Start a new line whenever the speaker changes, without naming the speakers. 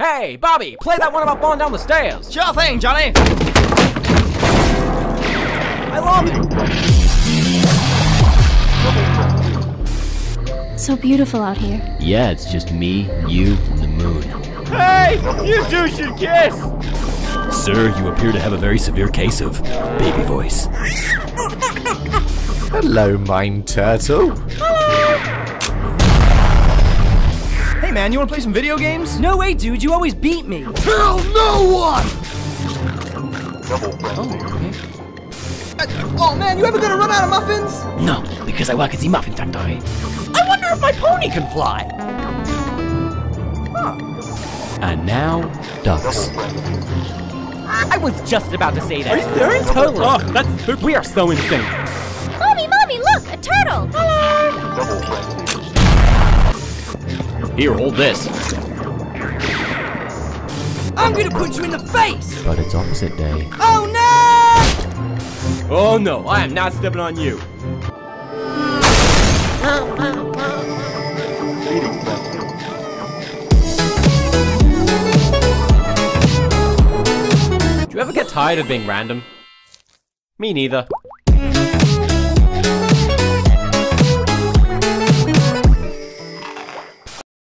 Hey, Bobby, play that one about falling down the stairs.
Sure thing, Johnny.
I love it.
So beautiful out here.
Yeah, it's just me, you, and the moon.
Hey, you two should kiss.
Sir, you appear to have a very severe case of baby voice.
Hello, Mine Turtle.
Hey man, you wanna play some video games?
No way, dude, you always beat me.
Tell no one!
Uh, oh man, you ever gonna run out of muffins?
No, because I work at the muffin factory.
I wonder if my pony can fly.
And now, ducks.
I was just about to say that. Are you serious? Totally. Oh, that's we are so insane.
Mommy, mommy, look, a turtle.
Here, hold this.
I'm gonna punch you in the face.
But it's opposite day.
Oh no! Oh no, I am not stepping on you. Do you ever get tired of being random? Me neither.